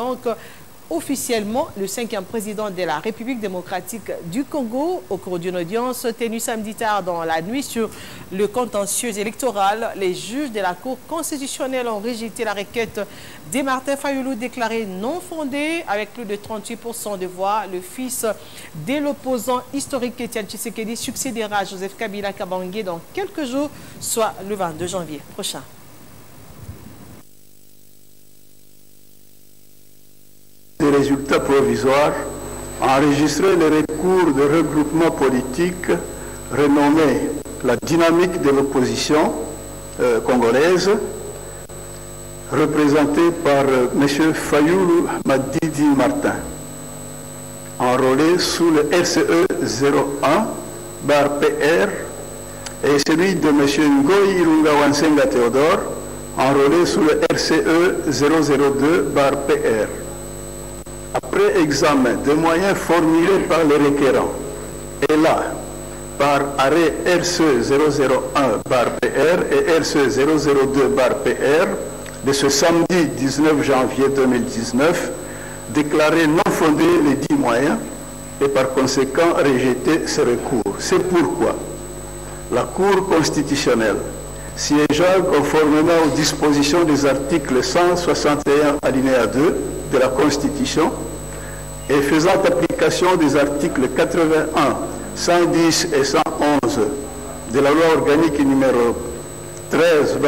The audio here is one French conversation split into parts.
donc officiellement le cinquième président de la République démocratique du Congo au cours d'une audience tenue samedi tard dans la nuit sur le contentieux électoral. Les juges de la Cour constitutionnelle ont rejeté la requête de Martin Fayoulou déclarée non fondée avec plus de 38% de voix. Le fils de l'opposant historique Etienne Tshisekedi succédera à Joseph Kabila Kabangé dans quelques jours, soit le 22 janvier prochain. Des résultats provisoires, enregistré le recours de regroupement politique renommé la dynamique de l'opposition euh, congolaise, représenté par euh, M. Fayoulou Madidi Martin, enrôlé sous le RCE 01 bar PR et celui de M. Ngoyi Rungawansenga Théodore, enrôlé sous le RCE 002 bar PR examen des moyens formulés par les requérants et là, par arrêt RC 001 PR et RC 002 PR de ce samedi 19 janvier 2019, déclaré non fondé les dix moyens et par conséquent rejeté ce recours. C'est pourquoi la Cour constitutionnelle, siégeant conformément aux dispositions des articles 161 alinéa 2 de la Constitution et faisant application des articles 81, 110 et 111 de la loi organique numéro 13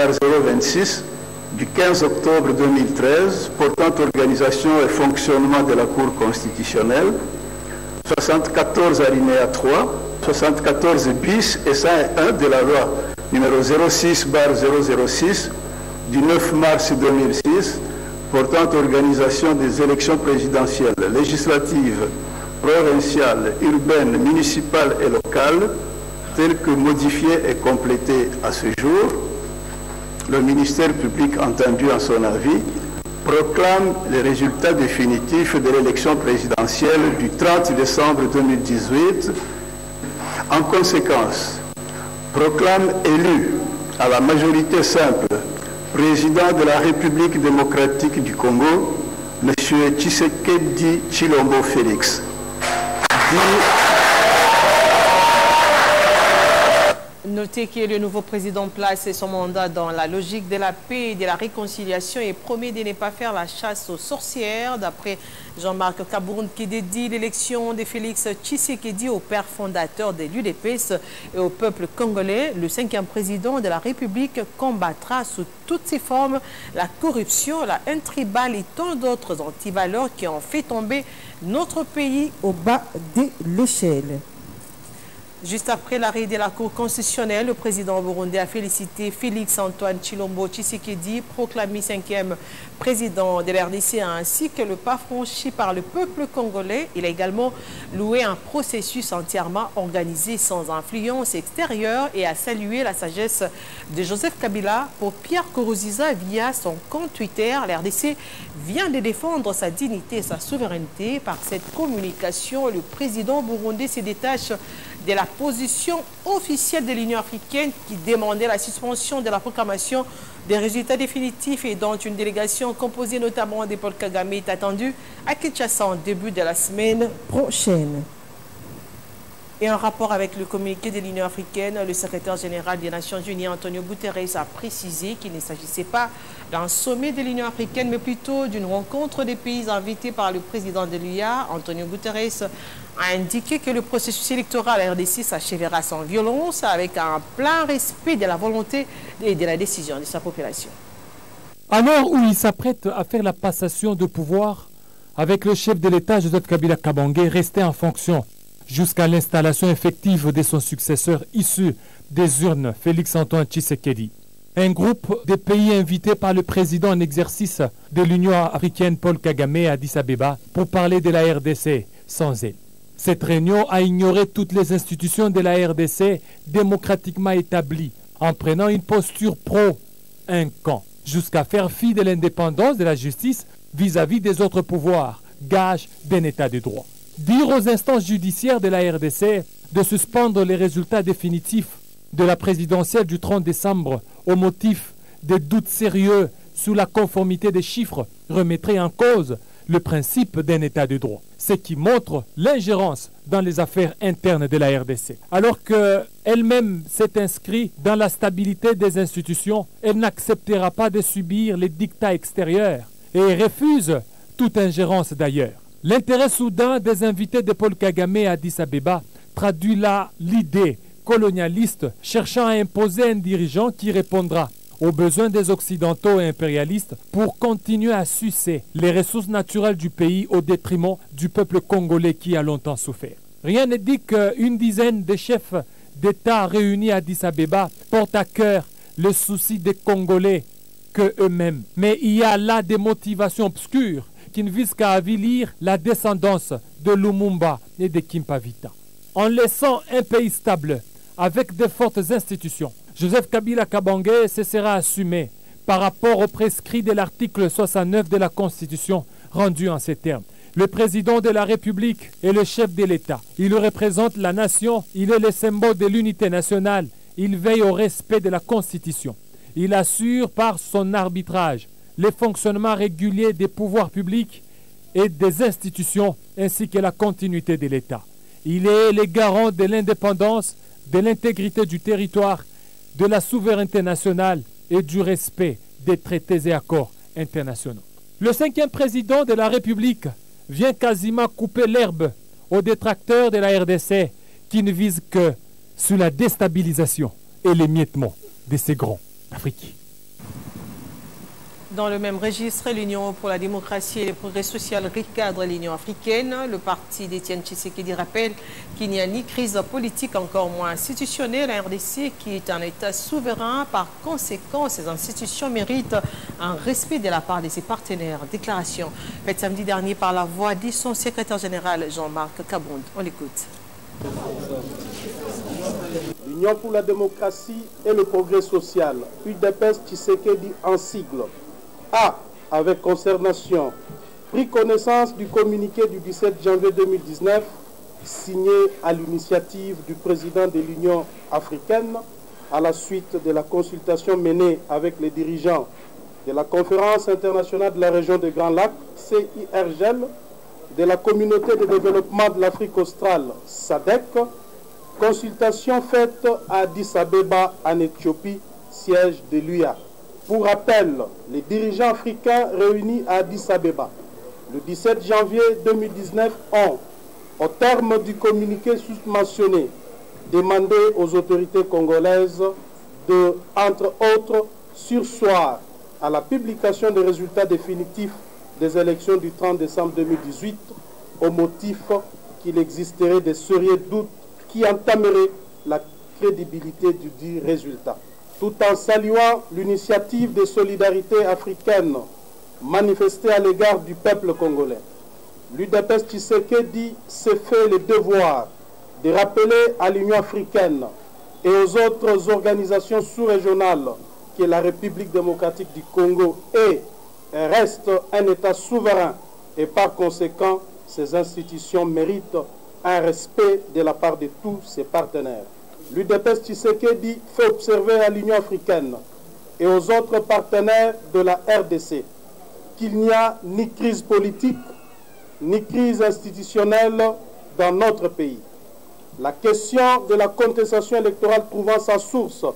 026 du 15 octobre 2013 portant organisation et fonctionnement de la Cour constitutionnelle, 74 alinéa 3, 74 bis et 101 de la loi numéro 06 006 du 9 mars 2006 portant organisation des élections présidentielles, législatives, provinciales, urbaines, municipales et locales, telles que modifiées et complétées à ce jour, le ministère public entendu en son avis proclame les résultats définitifs de l'élection présidentielle du 30 décembre 2018. En conséquence, proclame élu à la majorité simple président de la République démocratique du Congo, M. Tshisekedi Chilombo Félix. Que le nouveau président place son mandat dans la logique de la paix et de la réconciliation et promet de ne pas faire la chasse aux sorcières. D'après Jean-Marc Kabourn qui dédie l'élection de Félix Tshisekedi au père fondateur de l'UDPS et au peuple congolais, le cinquième président de la République combattra sous toutes ses formes la corruption, la intribale et tant d'autres antivaleurs qui ont fait tomber notre pays au bas de l'échelle. Juste après l'arrêt de la Cour constitutionnelle, le président burundais a félicité Félix Antoine Chilombo Tshisekedi, proclamé cinquième président de l'RDC, ainsi que le pas franchi par le peuple congolais. Il a également loué un processus entièrement organisé sans influence extérieure et a salué la sagesse de Joseph Kabila. Pour Pierre Kourouziza, via son compte Twitter, l'RDC vient de défendre sa dignité et sa souveraineté. Par cette communication, le président burundais se détache de la position officielle de l'Union africaine qui demandait la suspension de la proclamation des résultats définitifs et dont une délégation composée notamment de Paul Kagame est attendue à Kinshasa en début de la semaine prochaine. Et en rapport avec le communiqué de l'Union africaine, le secrétaire général des Nations Unies, Antonio Guterres, a précisé qu'il ne s'agissait pas d'un sommet de l'Union africaine, mais plutôt d'une rencontre des pays invités par le président de l'UIA. Antonio Guterres a indiqué que le processus électoral RDC s'achèvera sans violence, avec un plein respect de la volonté et de la décision de sa population. Alors où il s'apprête à faire la passation de pouvoir avec le chef de l'État, Joseph Kabila Kabangé, resté en fonction jusqu'à l'installation effective de son successeur issu des urnes, Félix-Antoine Tshisekedi. Un groupe de pays invités par le président en exercice de l'Union africaine Paul Kagame à Addis Abeba pour parler de la RDC sans aide. Cette réunion a ignoré toutes les institutions de la RDC démocratiquement établies en prenant une posture pro un camp jusqu'à faire fi de l'indépendance de la justice vis-à-vis -vis des autres pouvoirs, gage d'un état de droit dire aux instances judiciaires de la RDC de suspendre les résultats définitifs de la présidentielle du 30 décembre au motif des doutes sérieux sous la conformité des chiffres remettrait en cause le principe d'un État de droit, ce qui montre l'ingérence dans les affaires internes de la RDC. Alors qu'elle-même s'est inscrite dans la stabilité des institutions, elle n'acceptera pas de subir les dictats extérieurs et refuse toute ingérence d'ailleurs. L'intérêt soudain des invités de Paul Kagame à Addis Abeba traduit là l'idée colonialiste cherchant à imposer un dirigeant qui répondra aux besoins des Occidentaux et impérialistes pour continuer à sucer les ressources naturelles du pays au détriment du peuple congolais qui a longtemps souffert. Rien ne dit qu'une dizaine de chefs d'État réunis à Addis Abeba portent à cœur le souci des Congolais que eux-mêmes. Mais il y a là des motivations obscures qui ne visent qu'à avilir la descendance de Lumumba et de Kimpavita. En laissant un pays stable, avec de fortes institutions, Joseph Kabila Kabangé se sera assumé par rapport aux prescrits de l'article 69 de la Constitution rendu en ces termes. Le président de la République est le chef de l'État. Il représente la nation, il est le symbole de l'unité nationale, il veille au respect de la Constitution. Il assure par son arbitrage le fonctionnement régulier des pouvoirs publics et des institutions ainsi que la continuité de l'État. Il est le garant de l'indépendance, de l'intégrité du territoire, de la souveraineté nationale et du respect des traités et accords internationaux. Le cinquième président de la République vient quasiment couper l'herbe aux détracteurs de la RDC qui ne visent que sur la déstabilisation et l'émiettement de ces grands africains. Dans le même registre, l'Union pour la démocratie et le progrès social recadre l'Union africaine. Le parti d'Étienne Tshisekedi rappelle qu'il n'y a ni crise politique, encore moins institutionnelle à RDC, qui est un État souverain. Par conséquent, ces institutions méritent un respect de la part de ses partenaires. Déclaration faite samedi dernier par la voix de son secrétaire général Jean-Marc Kabound. On l'écoute. L'Union pour la démocratie et le progrès social, UDPS Tshisekedi en sigle, a, avec consternation, pris connaissance du communiqué du 17 janvier 2019 signé à l'initiative du président de l'Union africaine à la suite de la consultation menée avec les dirigeants de la conférence internationale de la région des Grands Lacs, CIRGEL, de la communauté de développement de l'Afrique australe, SADEC, consultation faite à Addis Abeba en Éthiopie, siège de l'UIA. Pour rappel, les dirigeants africains réunis à Addis Abeba le 17 janvier 2019 ont, au terme du communiqué sous-mentionné, demandé aux autorités congolaises de, entre autres, sursoir à la publication des résultats définitifs des élections du 30 décembre 2018 au motif qu'il existerait des sérieux doutes qui entameraient la crédibilité du dit résultat tout en saluant l'initiative de solidarité africaine manifestée à l'égard du peuple congolais. L'UDPS Tshisekedi s'est fait le devoir de rappeler à l'Union africaine et aux autres organisations sous-régionales que la République démocratique du Congo est et reste un État souverain et par conséquent, ses institutions méritent un respect de la part de tous ses partenaires l'UDPS Tshisekedi fait observer à l'Union africaine et aux autres partenaires de la RDC qu'il n'y a ni crise politique ni crise institutionnelle dans notre pays. La question de la contestation électorale trouvant sa source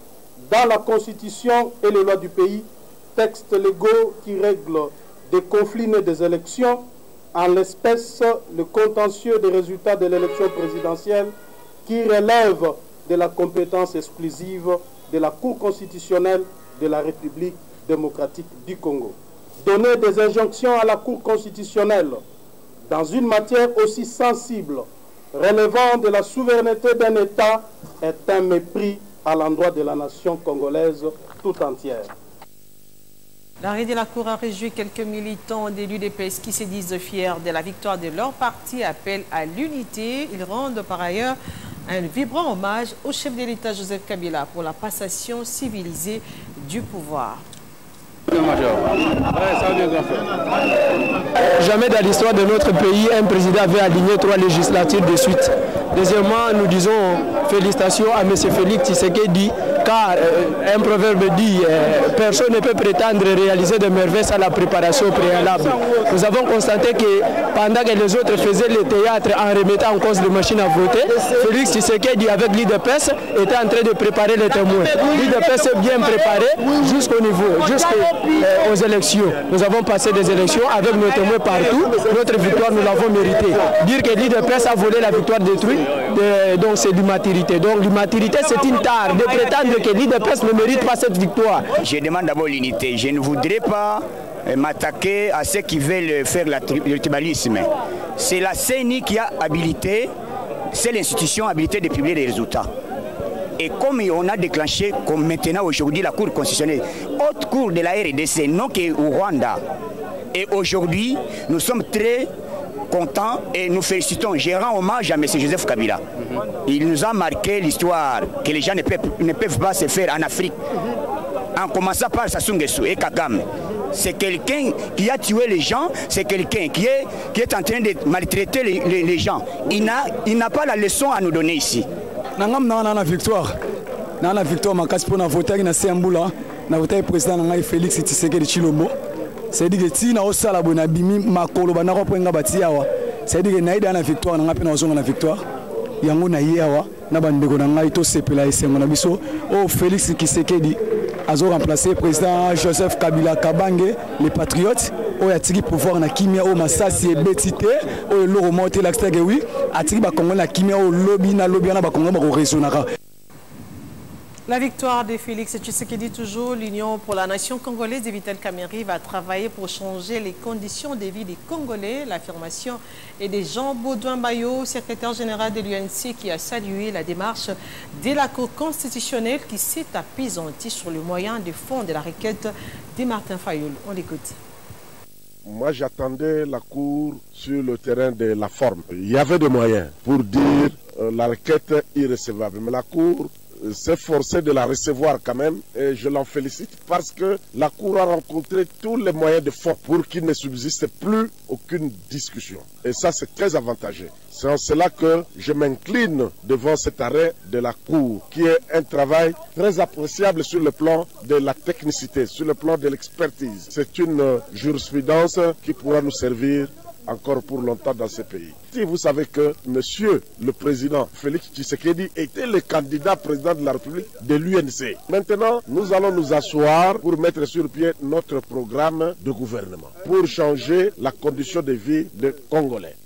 dans la Constitution et les lois du pays, textes légaux qui règlent des conflits nés des élections, en l'espèce le contentieux des résultats de l'élection présidentielle qui relève de la compétence exclusive de la Cour constitutionnelle de la République démocratique du Congo. Donner des injonctions à la Cour constitutionnelle dans une matière aussi sensible, relevant de la souveraineté d'un État, est un mépris à l'endroit de la nation congolaise tout entière. L'arrêt de la Cour a réjoui quelques militants des l'UDPS qui se disent fiers de la victoire de leur parti, appellent à l'unité. Ils rendent par ailleurs un vibrant hommage au chef de l'État Joseph Kabila pour la passation civilisée du pouvoir. Jamais dans l'histoire de notre pays, un président avait aligné trois législatures de suite. Deuxièmement, nous disons félicitations à M. Félix Tshisekedi car euh, un proverbe dit euh, personne ne peut prétendre réaliser des merveilles sans la préparation préalable. Nous avons constaté que pendant que les autres faisaient le théâtre en remettant en cause les machines à voter, Félix Tshisekedi avec l'IDPS était en train de préparer les témoins. L'IDPS est bien préparé jusqu'au niveau, jusqu'aux élections. Nous avons passé des élections avec nos témoins partout. Notre victoire, nous l'avons méritée. Dire que l'IDPS a volé la victoire détruite, donc c'est l'immaturité. Donc l'immaturité, c'est une tare de prétendre que l'IDPS ne mérite pas cette victoire. Je demande d'abord l'unité. Je ne voudrais pas m'attaquer à ceux qui veulent faire le tribalisme. C'est la CENI qui a habilité, c'est l'institution habilitée de publier les résultats. Et comme on a déclenché, comme maintenant aujourd'hui, la Cour constitutionnelle, haute cour de la RDC, non qu'au Rwanda. Et aujourd'hui, nous sommes très contents et nous félicitons. Je rends hommage à M. Joseph Kabila. Il nous a marqué l'histoire que les gens ne peuvent, ne peuvent pas se faire en Afrique. En commençant par Sassou et Kagame. C'est quelqu'un qui a tué les gens, c'est quelqu'un qui est, qui est en train de maltraiter les, les, gens. Il n'a pas la leçon à nous donner ici. victoire victoire na votaki na se ya mbula na votaki président félix tisekedi chilombo cestadi ke ntina osala boye nabimi makolo bandako mpo nga bati awa cestadi ke nayida na victoire na ngai mpe na ozonga na victoire yango naye awa na bandeko na ngai tosepela esengo na biso. Oyo félix kisekedi azoremplace président joseph kabila kabange le patriote oyo atiki pouvoir na kimia oyo masasi ebeti te oyo eloko moko te lakisitake wi atiki bakongoli na kimia oyo lobi na lobi wana bakongoli bakoresonaka La victoire de Félix Tshisekedi toujours, l'Union pour la nation congolaise et Vital Kameri va travailler pour changer les conditions de vie des Congolais. L'affirmation est de Jean Baudouin Bayot, secrétaire général de l'UNC, qui a salué la démarche de la Cour constitutionnelle qui s'est apaisantie sur le moyen de fond de la requête de Martin Fayoul. On l'écoute. Moi, j'attendais la Cour sur le terrain de la forme. Il y avait des moyens pour dire euh, la requête irrécevable. Mais la Cour s'est forcé de la recevoir quand même et je l'en félicite parce que la Cour a rencontré tous les moyens de fond pour qu'il ne subsiste plus aucune discussion. Et ça, c'est très avantageux. C'est en cela que je m'incline devant cet arrêt de la Cour, qui est un travail très appréciable sur le plan de la technicité, sur le plan de l'expertise. C'est une jurisprudence qui pourra nous servir encore pour longtemps dans ce pays. Si vous savez que Monsieur le Président Félix Tshisekedi était le candidat président de la République de l'UNC. Maintenant, nous allons nous asseoir pour mettre sur pied notre programme de gouvernement, pour changer la condition de vie des Congolais.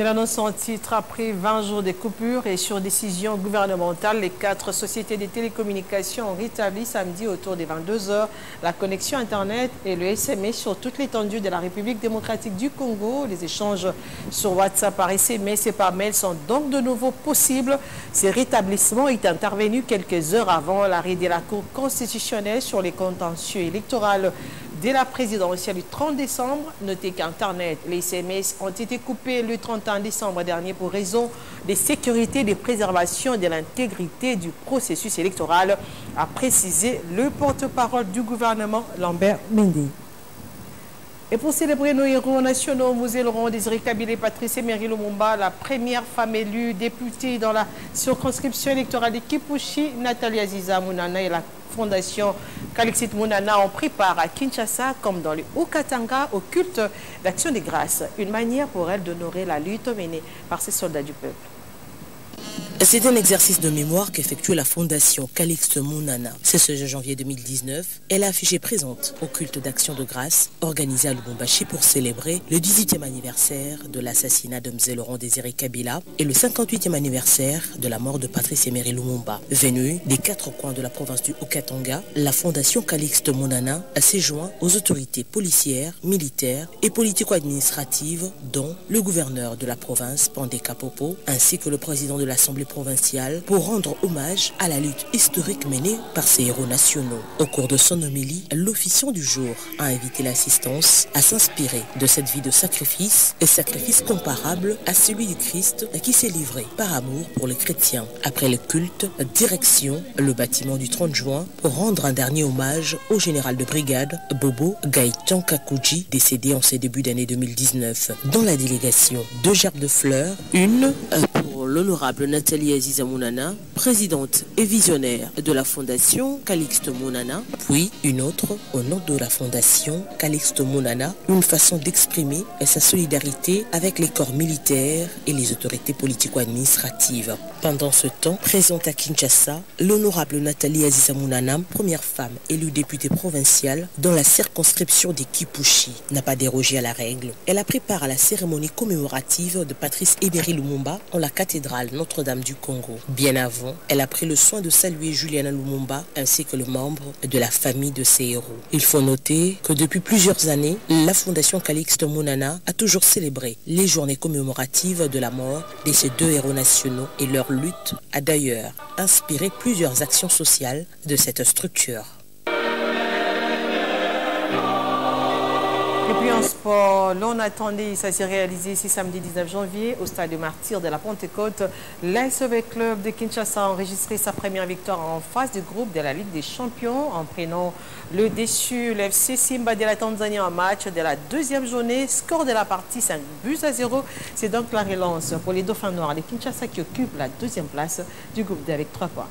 C'est l'annonce en titre après 20 jours de coupure et sur décision gouvernementale, les quatre sociétés de télécommunications ont rétabli samedi autour des 22h la connexion Internet et le SMS sur toute l'étendue de la République démocratique du Congo. Les échanges sur WhatsApp par SMS et par mail sont donc de nouveau possibles. Ce rétablissement est intervenu quelques heures avant l'arrêt de la Cour constitutionnelle sur les contentieux électoraux Dès la présidentielle du 30 décembre, notez qu'Internet, les SMS ont été coupés le 31 décembre dernier pour raison de sécurité, de préservation de l'intégrité du processus électoral, a précisé le porte-parole du gouvernement, Lambert Mendy. Et pour célébrer nos héros nationaux, Musée Laurent Désiré Kabila et Patrice Emery la première femme élue députée dans la circonscription électorale de Kipushi, Nathalie Aziza Mounana et la Fondation Kalixit Mounana ont pris part à Kinshasa, comme dans le Haut-Katanga, au culte d'action de grâce. Une manière pour elle d'honorer la lutte menée par ces soldats du peuple. C'est un exercice de mémoire qu'effectue la fondation Calixte Mounana. C'est ce janvier 2019. Elle a affiché présente au culte d'action de grâce organisé à Lubumbashi pour célébrer le 18e anniversaire de l'assassinat de Mzé Laurent Désiré Kabila et le 58e anniversaire de la mort de Patrice Emery Lumumba. Venue des quatre coins de la province du Haut-Katanga, la fondation Calixte Mounana s'est joint aux autorités policières, militaires et politico-administratives, dont le gouverneur de la province, Pandé Kapopo, ainsi que le président de l'Assemblée pour rendre hommage à la lutte historique menée par ces héros nationaux. Au cours de son homélie, l'officiant du jour a invité l'assistance à s'inspirer de cette vie de sacrifice et sacrifice comparable à celui du Christ qui s'est livré par amour pour les chrétiens. Après le culte, direction le bâtiment du 30 juin pour rendre un dernier hommage au général de brigade Bobo Gaïtan Kakuji décédé en ses débuts d'année 2019. Dans la délégation, deux gerbes de fleurs, une l'honorable Nathalie Aziza Mounana, présidente et visionnaire de la fondation Calixte Mounana, puis une autre au nom de la fondation Calixte Mounana, une façon d'exprimer sa solidarité avec les corps militaires et les autorités politico-administratives. Pendant ce temps, présente à Kinshasa, l'honorable Nathalie Aziza Mounana, première femme élue députée provinciale dans la circonscription des Kipushi, n'a pas dérogé à la règle. Elle a pris part à la cérémonie commémorative de Patrice Emery Lumumba en la Notre-Dame du Congo. Bien avant, elle a pris le soin de saluer Juliana Lumumba ainsi que le membre de la famille de ses héros. Il faut noter que depuis plusieurs années, la Fondation Calixte Mounana a toujours célébré les journées commémoratives de la mort de ces deux héros nationaux et leur lutte a d'ailleurs inspiré plusieurs actions sociales de cette structure. Sport, l'on attendait, ça s'est réalisé ce samedi 19 janvier au stade Martyr de la Pentecôte. L'ASV Club de Kinshasa a enregistré sa première victoire en face du groupe de la Ligue des Champions en prenant le déçu, l'FC Simba de la Tanzanie en match de la deuxième journée. Score de la partie 5 buts à 0. C'est donc la relance pour les Dauphins Noirs de Kinshasa qui occupent la deuxième place du groupe avec 3 points.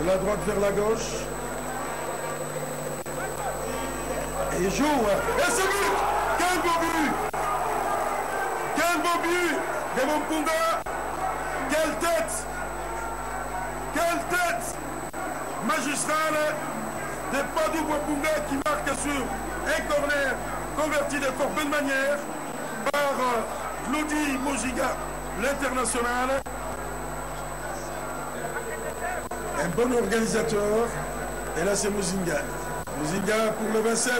De la droite vers la gauche. Et joue. Et ce but Quel beau but Quel beau but de Mpunga Quelle tête Quelle tête magistrale de Padou Mpunga qui marque sur un corner converti de fort bonne manière par Claudie Mojiga, l'international. Un bon organisateur. Et là, c'est Mozinga. Mozinga pour le 27.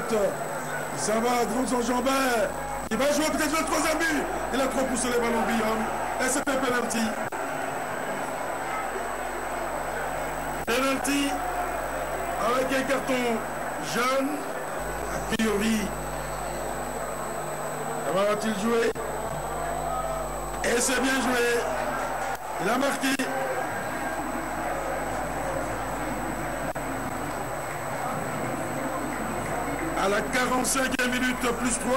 Il s'en va, grands enjambées. Il va jouer peut-être le troisième but. Il a trop poussé les ballons Guillaume. Et c'est un penalty. Penalty avec un carton jaune. A priori, va-t-il jouer Et c'est bien joué. Il a marqué. à la 45e minute plus 3.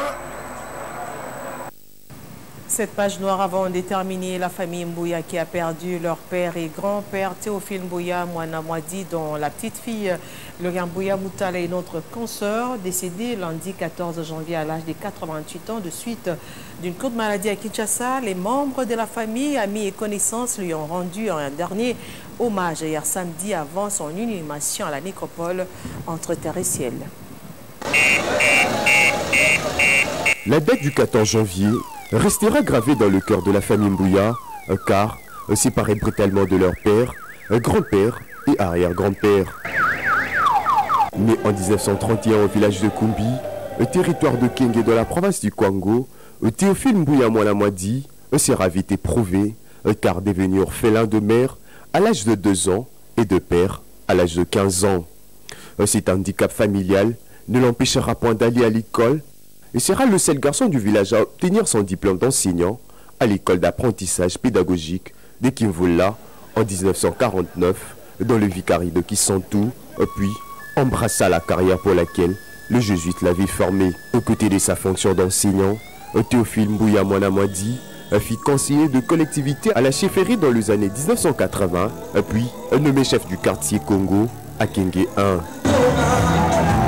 Cette page noire avant de terminer la famille Mbouya qui a perdu leur père et grand-père Théophile Mbouya Mouana Mwadi dont la petite fille Laurent Mbouya Moutala est notre consoeur décédée lundi 14 janvier à l'âge de 88 ans de suite d'une courte maladie à Kinshasa. Les membres de la famille, amis et connaissances lui ont rendu un dernier hommage hier samedi avant son inhumation à la nécropole entre terre et ciel. La date du 14 janvier restera gravée dans le cœur de la famille Mbouya, car, séparés brutalement de leur père, grand-père et arrière-grand-père. Né en 1931 au village de Kumbi, territoire de Kenge dans la province du Kwango, Théophile Mbouya Mouanamwadi sera vite éprouvé, car devenu orphelin de mère à l'âge de 2 ans et de père à l'âge de 15 ans. Cet handicap familial ne l'empêchera point d'aller à l'école et sera le seul garçon du village à obtenir son diplôme d'enseignant à l'école d'apprentissage pédagogique de Kimvula en 1949 dans le vicariat de Kisantou, puis embrassa la carrière pour laquelle le jésuite l'avait formé. Aux côtés de sa fonction d'enseignant, Théophile Mbouya Mwanamwadi fit conseiller de collectivité à la chefferie dans les années 1980, puis nommé chef du quartier Congo à Kenge 1.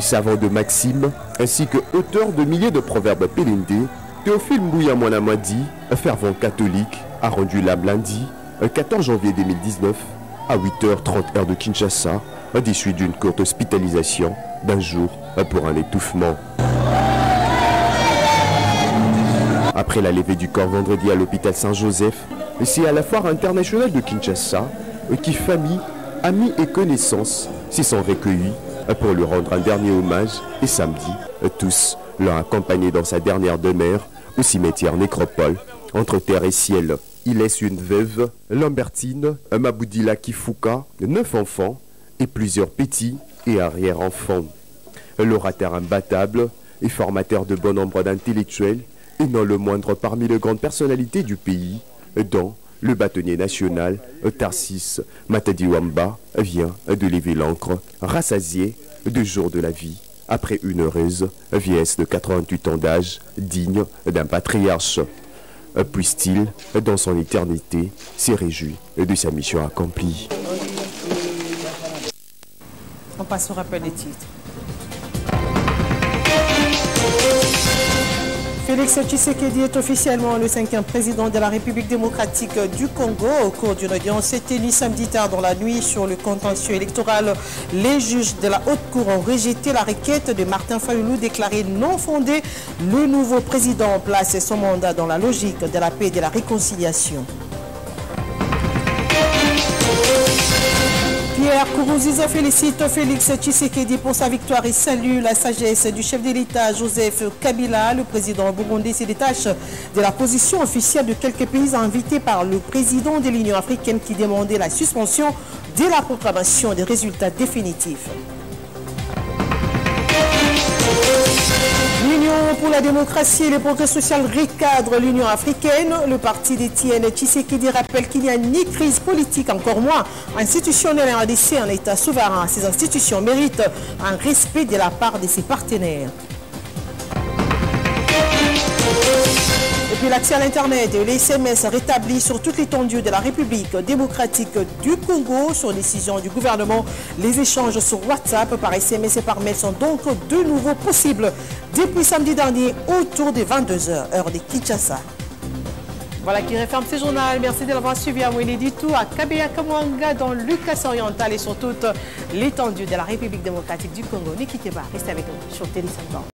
Savant de Maxime, ainsi que auteur de milliers de proverbes pélindés, Théophile Mbouya Mwanamadi, un fervent catholique, a rendu l'âme lundi, le 14 janvier 2019, à 8h30 heure de Kinshasa, à d'une courte hospitalisation d'un jour pour un étouffement. Après la levée du corps vendredi à l'hôpital Saint-Joseph, c'est à la foire internationale de Kinshasa qui famille, amis et connaissances s'y sont recueillis pour lui rendre un dernier hommage et samedi, tous l'ont accompagné dans sa dernière demeure au cimetière Nécropole, entre terre et ciel. Il laisse une veuve, Lambertine, un Maboudila Kifuka, neuf enfants et plusieurs petits et arrière-enfants. L'orateur imbattable et formateur de bon nombre d'intellectuels et non le moindre parmi les grandes personnalités du pays, dont le bâtonnier national, Tarsis Matadiwamba, vient de lever l'encre, rassasié de jour de la vie après une heureuse vieillesse de 88 ans d'âge, digne d'un patriarche. Puisse-t-il, dans son éternité, s'y réjouir de sa mission accomplie. On passe au rappel des titres. Félix Tshisekedi est officiellement le cinquième président de la République démocratique du Congo. Au cours d'une audience tenue samedi tard dans la nuit sur le contentieux électoral, les juges de la Haute Cour ont rejeté la requête de Martin Fayoulou déclaré non fondée. Le nouveau président place son mandat dans la logique de la paix et de la réconciliation. Kourouziza félicite Félix Tshisekedi pour sa victoire et salue la sagesse du chef de l'État Joseph Kabila. Le président burundais se détache de la position officielle de quelques pays invités par le président de l'Union africaine qui demandait la suspension de la proclamation des résultats définitifs. Pour la démocratie et le progrès social recadre l'Union africaine. Le parti d'Étienne Tshisekedi rappelle qu'il n'y a ni crise politique, encore moins institutionnelle en RDC, un État souverain. Ces institutions méritent un respect de la part de ses partenaires. L'accès à l'Internet et les SMS rétablis sur toute l'étendue de la République démocratique du Congo sur décision du gouvernement. Les échanges sur WhatsApp par SMS et par mail sont donc de nouveau possibles depuis samedi dernier autour des 22h, heure de Kinshasa. Voilà qui referme ce journal. Merci de l'avoir suivi à tout à Kabeya Kamwanga dans Lucas Oriental et sur toute l'étendue de la République démocratique du Congo. Ne quittez pas, restez avec nous sur Télé